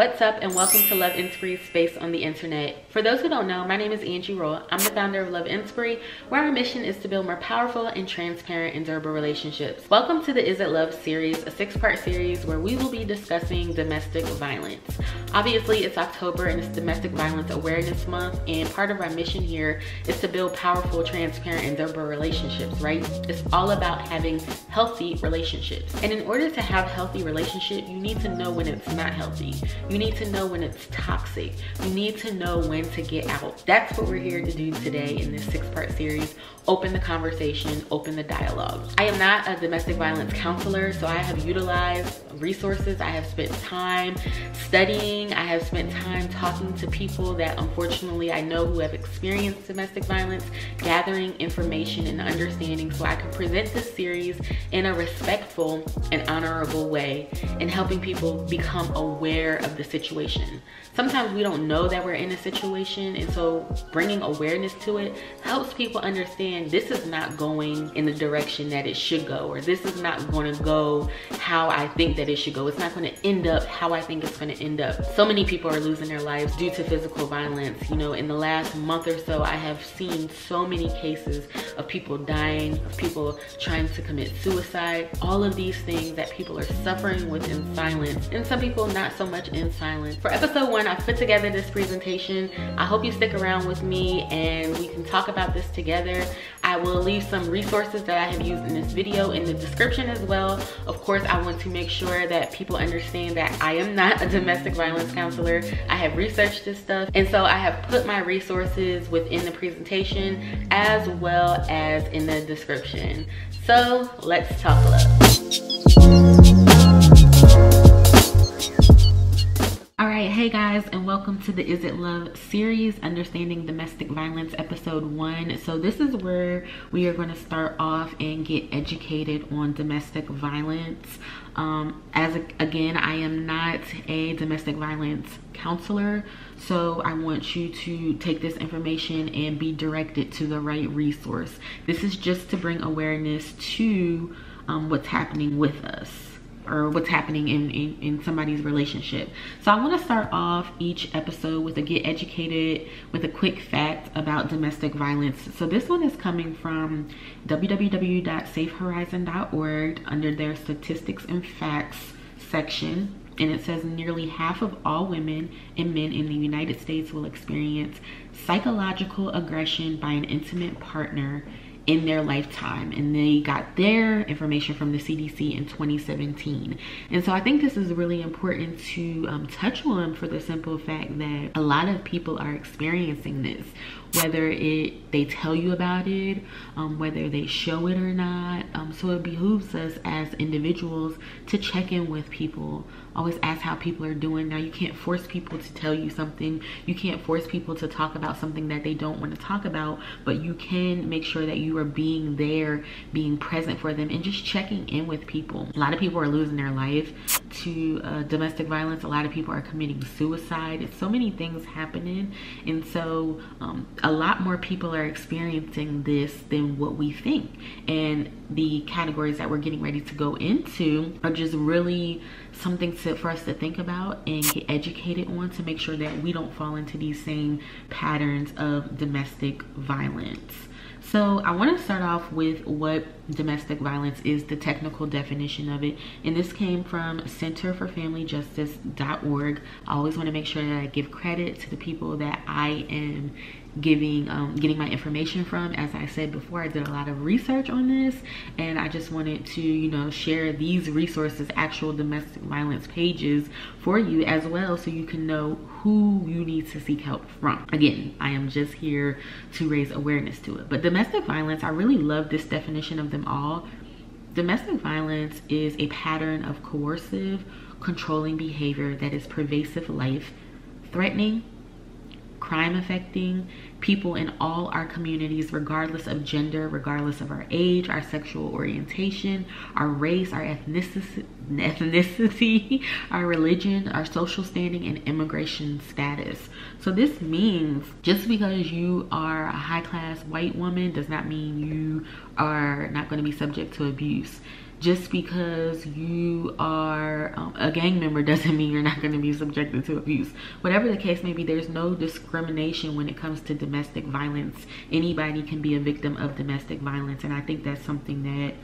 What's up and welcome to Love Inspiry Space on the Internet. For those who don't know, my name is Angie Rolle. I'm the founder of Love Inspiry, where our mission is to build more powerful and transparent and durable relationships. Welcome to the Is It Love series, a six-part series where we will be discussing domestic violence. Obviously, it's October and it's Domestic Violence Awareness Month, and part of our mission here is to build powerful, transparent, and durable relationships, right? It's all about having healthy relationships. And in order to have healthy relationships, you need to know when it's not healthy. You need to know when it's toxic. You need to know when to get out. That's what we're here to do today in this six part series. Open the conversation, open the dialogue. I am not a domestic violence counselor, so I have utilized resources. I have spent time studying. I have spent time talking to people that unfortunately I know who have experienced domestic violence, gathering information and understanding so I can present this series in a respectful and honorable way and helping people become aware of the situation. Sometimes we don't know that we're in a situation and so bringing awareness to it helps people understand this is not going in the direction that it should go or this is not going to go how I think that it should go. It's not going to end up how I think it's going to end up. So many people are losing their lives due to physical violence. You know, in the last month or so, I have seen so many cases of people dying, of people trying to commit suicide, all of these things that people are suffering with in silence and some people not so much in silence. For episode one, I put together this presentation. I hope you stick around with me and we can talk about this together. I will leave some resources that I have used in this video in the description as well. Of course, I want to make sure that people understand that I am not a domestic violence counselor. I have researched this stuff. And so I have put my resources within the presentation as well as in the description. So let's talk love. Hey guys, and welcome to the Is It Love series, Understanding Domestic Violence, episode one. So, this is where we are going to start off and get educated on domestic violence. Um, as a, again, I am not a domestic violence counselor, so I want you to take this information and be directed to the right resource. This is just to bring awareness to um, what's happening with us or what's happening in, in, in somebody's relationship. So I want to start off each episode with a get educated with a quick fact about domestic violence. So this one is coming from www.safehorizon.org under their statistics and facts section. And it says nearly half of all women and men in the United States will experience psychological aggression by an intimate partner in their lifetime and they got their information from the CDC in 2017 and so I think this is really important to um, touch on for the simple fact that a lot of people are experiencing this whether it they tell you about it um, whether they show it or not. Um, so it behooves us as individuals to check in with people. Always ask how people are doing. Now you can't force people to tell you something. You can't force people to talk about something that they don't want to talk about but you can make sure that you are being there being present for them and just checking in with people. A lot of people are losing their life to uh, domestic violence. A lot of people are committing suicide. It's so many things happening. And so um, a lot more people are experiencing this than what we think and the categories that we're getting ready to go into are just really something to, for us to think about and get educated on to make sure that we don't fall into these same patterns of domestic violence so I want to start off with what domestic violence is, the technical definition of it. And this came from centerforfamilyjustice.org. I always want to make sure that I give credit to the people that I am giving um, getting my information from. As i said before i did a lot of research on this and i just wanted to you know share these resources actual domestic violence pages for you as well so you can know who you need to seek help from. Again i am just here to raise awareness to it. But domestic violence i really love this definition of them all. Domestic violence is a pattern of coercive controlling behavior that is pervasive life threatening crime affecting people in all our communities, regardless of gender, regardless of our age, our sexual orientation, our race, our ethnicity, ethnicity, our religion, our social standing, and immigration status. So this means just because you are a high class white woman does not mean you are not going to be subject to abuse just because you are um, a gang member doesn't mean you're not going to be subjected to abuse. Whatever the case may be there's no discrimination when it comes to domestic violence. Anybody can be a victim of domestic violence and i think that's something that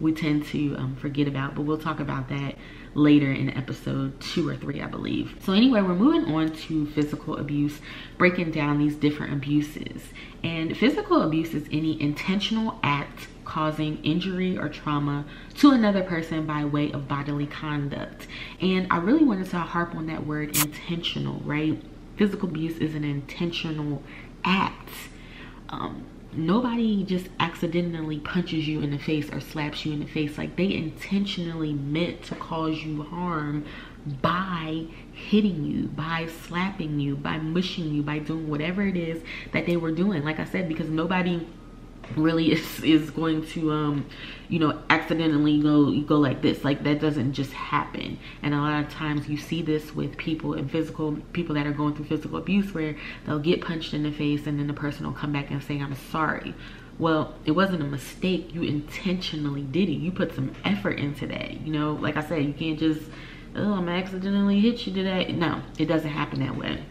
we tend to um, forget about but we'll talk about that later in episode two or three i believe. So anyway we're moving on to physical abuse breaking down these different abuses. And physical abuse is any intentional act causing injury or trauma to another person by way of bodily conduct. And I really wanted to harp on that word intentional, right? Physical abuse is an intentional act. Um, nobody just accidentally punches you in the face or slaps you in the face. Like they intentionally meant to cause you harm by hitting you, by slapping you, by mushing you, by doing whatever it is that they were doing. Like I said, because nobody really is is going to um you know accidentally go you go like this. Like that doesn't just happen. And a lot of times you see this with people and physical people that are going through physical abuse where they'll get punched in the face and then the person will come back and say i'm sorry. Well it wasn't a mistake. You intentionally did it. You put some effort into that you know? Like i said you can't just oh i'm accidentally hit you today no it doesn't happen that way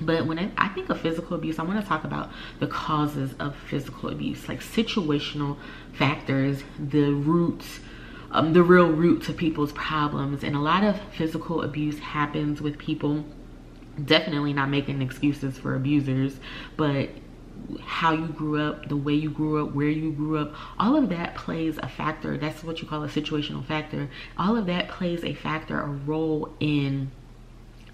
but when I, I think of physical abuse, I want to talk about the causes of physical abuse, like situational factors, the roots, um, the real root to people's problems. And a lot of physical abuse happens with people definitely not making excuses for abusers, but how you grew up, the way you grew up, where you grew up, all of that plays a factor. That's what you call a situational factor. All of that plays a factor, a role in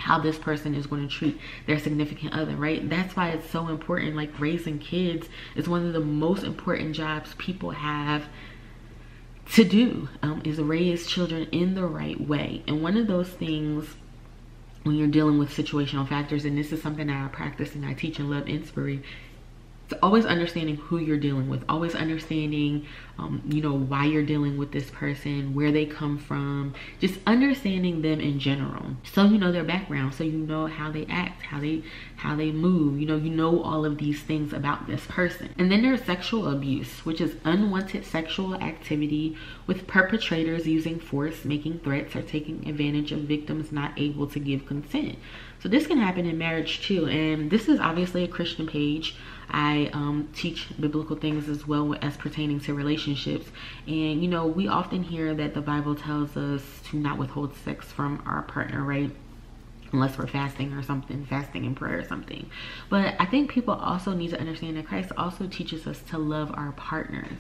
how this person is going to treat their significant other right? That's why it's so important like raising kids is one of the most important jobs people have to do um, is raise children in the right way. And one of those things when you're dealing with situational factors and this is something that i practice and i teach and love inspiry always understanding who you're dealing with. Always understanding um, you know why you're dealing with this person where they come from. Just understanding them in general. So you know their background. So you know how they act how they how they move. You know you know all of these things about this person. And then there's sexual abuse which is unwanted sexual activity with perpetrators using force making threats or taking advantage of victims not able to give consent. So this can happen in marriage too. And this is obviously a christian page I um, teach biblical things as well as pertaining to relationships. And, you know, we often hear that the Bible tells us to not withhold sex from our partner, right? Unless we're fasting or something, fasting and prayer or something. But I think people also need to understand that Christ also teaches us to love our partners.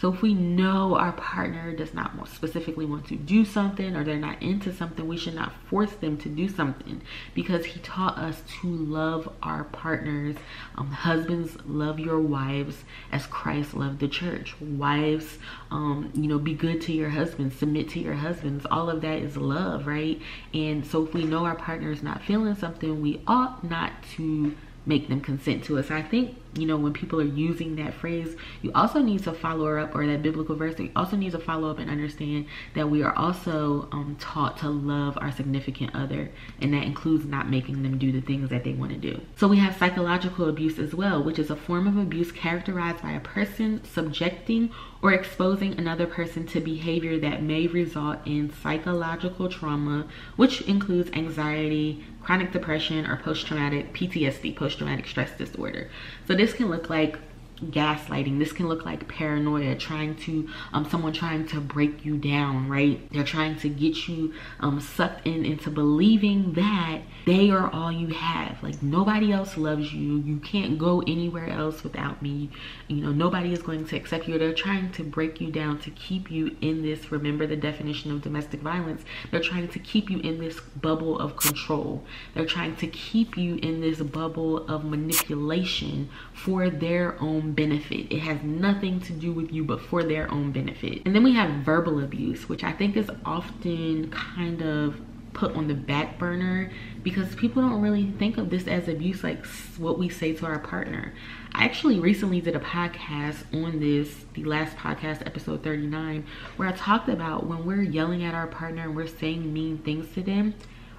So if we know our partner does not specifically want to do something or they're not into something, we should not force them to do something because he taught us to love our partners. Um, husbands, love your wives as Christ loved the church. Wives, um, you know, be good to your husbands, submit to your husbands. All of that is love, right? And so if we know our partner is not feeling something, we ought not to make them consent to us. I think you know, when people are using that phrase, you also need to follow up, or that biblical verse, you also need to follow up and understand that we are also um, taught to love our significant other, and that includes not making them do the things that they want to do. So we have psychological abuse as well, which is a form of abuse characterized by a person subjecting or exposing another person to behavior that may result in psychological trauma, which includes anxiety, chronic depression, or post-traumatic PTSD, post-traumatic stress disorder. So this can look like gaslighting. This can look like paranoia trying to um someone trying to break you down right? They're trying to get you um sucked in into believing that they are all you have. Like nobody else loves you. You can't go anywhere else without me. You know nobody is going to accept you. They're trying to break you down to keep you in this remember the definition of domestic violence? They're trying to keep you in this bubble of control. They're trying to keep you in this bubble of manipulation for their own benefit. It has nothing to do with you but for their own benefit. And then we have verbal abuse, which I think is often kind of put on the back burner because people don't really think of this as abuse like what we say to our partner. I actually recently did a podcast on this, the last podcast, episode 39, where I talked about when we're yelling at our partner and we're saying mean things to them,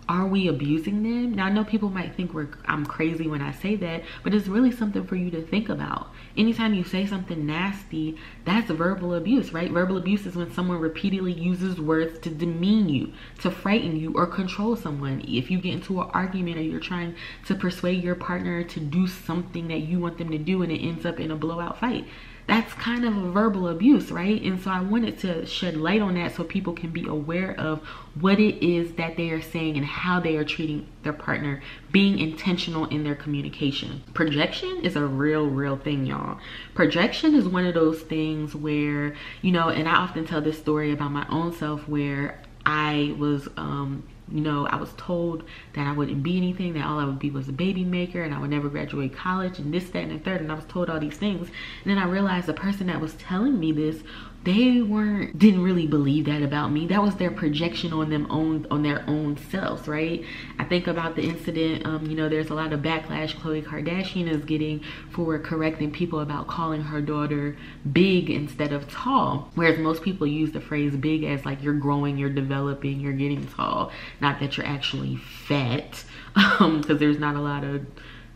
are we abusing them? Now I know people might think we're I'm crazy when I say that, but it's really something for you to think about. Anytime you say something nasty, that's verbal abuse, right? Verbal abuse is when someone repeatedly uses words to demean you, to frighten you, or control someone. If you get into an argument or you're trying to persuade your partner to do something that you want them to do and it ends up in a blowout fight, that's kind of verbal abuse, right? And so I wanted to shed light on that so people can be aware of what it is that they are saying and how they are treating their partner, being intentional in their communication. Projection is a real, real thing, y'all. Projection is one of those things where, you know, and I often tell this story about my own self where I was um you know, I was told that I wouldn't be anything, that all I would be was a baby maker and I would never graduate college and this, that, and the third. And I was told all these things. And then I realized the person that was telling me this they weren't didn't really believe that about me. That was their projection on them own on their own selves right? I think about the incident um you know there's a lot of backlash khloe kardashian is getting for correcting people about calling her daughter big instead of tall whereas most people use the phrase big as like you're growing you're developing you're getting tall not that you're actually fat um because there's not a lot of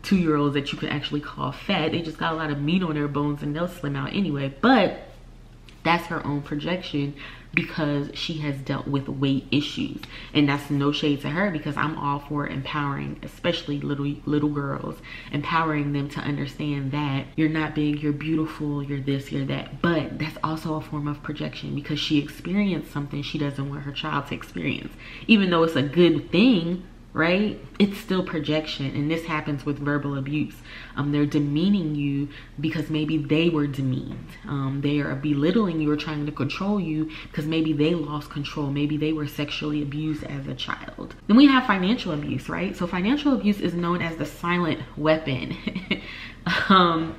two-year-olds that you can actually call fat. They just got a lot of meat on their bones and they'll slim out anyway. But that's her own projection because she has dealt with weight issues. And that's no shade to her because i'm all for empowering especially little little girls empowering them to understand that you're not big you're beautiful you're this you're that. But that's also a form of projection because she experienced something she doesn't want her child to experience. Even though it's a good thing right? It's still projection, and this happens with verbal abuse. Um, they're demeaning you because maybe they were demeaned. Um, they are belittling you or trying to control you because maybe they lost control. Maybe they were sexually abused as a child. Then we have financial abuse, right? So financial abuse is known as the silent weapon. um,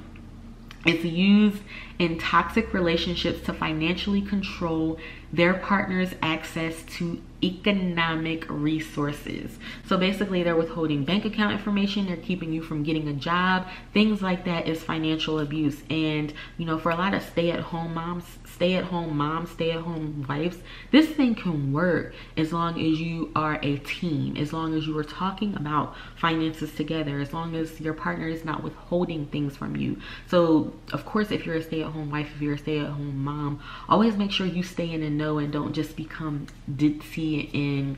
it's used in toxic relationships to financially control their partner's access to economic resources. So basically they're withholding bank account information, they're keeping you from getting a job, things like that is financial abuse. And you know, for a lot of stay-at-home moms, stay-at-home moms, stay-at-home wives, this thing can work as long as you are a team, as long as you are talking about finances together, as long as your partner is not withholding things from you. So of course, if you're a stay-at-home wife, if you're a stay-at-home mom, always make sure you stay in and know and don't just become ditzy and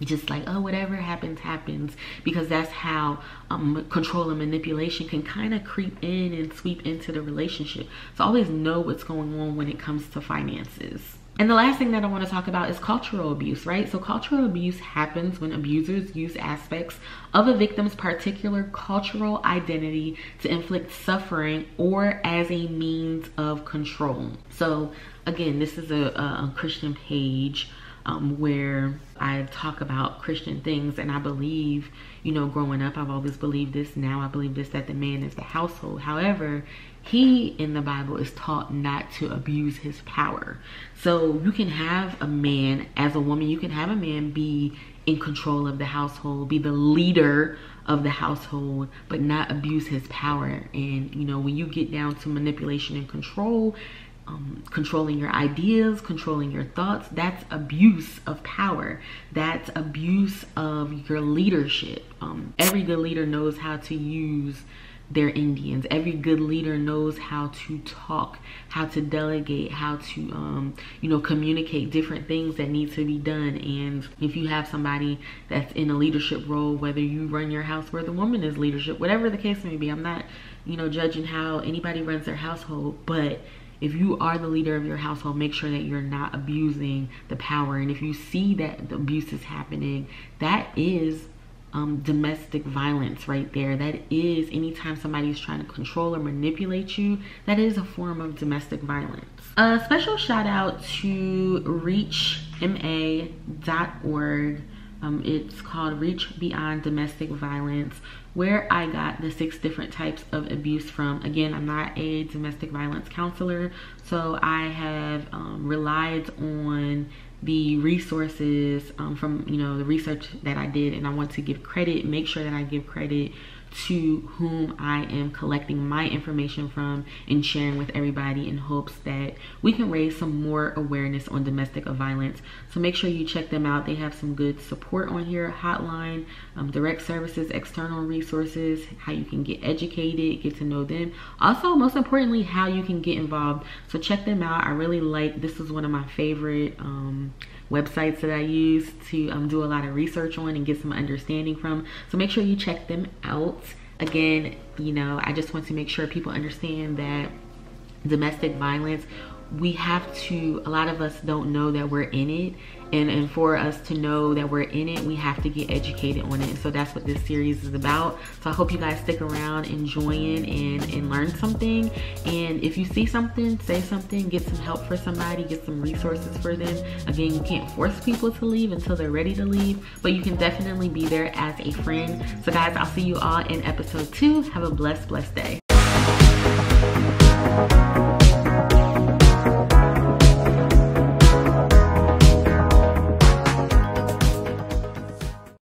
just like oh whatever happens happens because that's how um, control and manipulation can kind of creep in and sweep into the relationship so always know what's going on when it comes to finances and the last thing that I want to talk about is cultural abuse, right? So cultural abuse happens when abusers use aspects of a victim's particular cultural identity to inflict suffering or as a means of control. So again, this is a, a Christian page um, where I talk about Christian things and I believe, you know, growing up, I've always believed this. Now I believe this, that the man is the household. However, he in the Bible is taught not to abuse his power. So you can have a man, as a woman, you can have a man be in control of the household, be the leader of the household, but not abuse his power. And, you know, when you get down to manipulation and control, um, controlling your ideas, controlling your thoughts, that's abuse of power. That's abuse of your leadership. Um, every good leader knows how to use their Indians. Every good leader knows how to talk, how to delegate, how to, um, you know, communicate different things that need to be done. And if you have somebody that's in a leadership role, whether you run your house where the woman is leadership, whatever the case may be, I'm not, you know, judging how anybody runs their household, but if you are the leader of your household, make sure that you're not abusing the power. And if you see that the abuse is happening, that is um, domestic violence right there. That is anytime somebody's trying to control or manipulate you, that is a form of domestic violence. A special shout out to reachma.org. Um, it's called Reach Beyond Domestic Violence where I got the six different types of abuse from. Again, I'm not a domestic violence counselor, so I have um, relied on the resources um, from you know the research that I did and I want to give credit make sure that I give credit to whom I am collecting my information from and sharing with everybody in hopes that we can raise some more awareness on domestic violence. So make sure you check them out. They have some good support on here, hotline, um, direct services, external resources, how you can get educated, get to know them. Also, most importantly, how you can get involved. So check them out. I really like, this is one of my favorite um, websites that I use to um, do a lot of research on and get some understanding from. So make sure you check them out. Again, you know, I just want to make sure people understand that domestic violence we have to a lot of us don't know that we're in it and and for us to know that we're in it we have to get educated on it. And so that's what this series is about. So i hope you guys stick around enjoying and and learn something. And if you see something say something get some help for somebody get some resources for them. Again you can't force people to leave until they're ready to leave but you can definitely be there as a friend. So guys i'll see you all in episode two. Have a blessed blessed day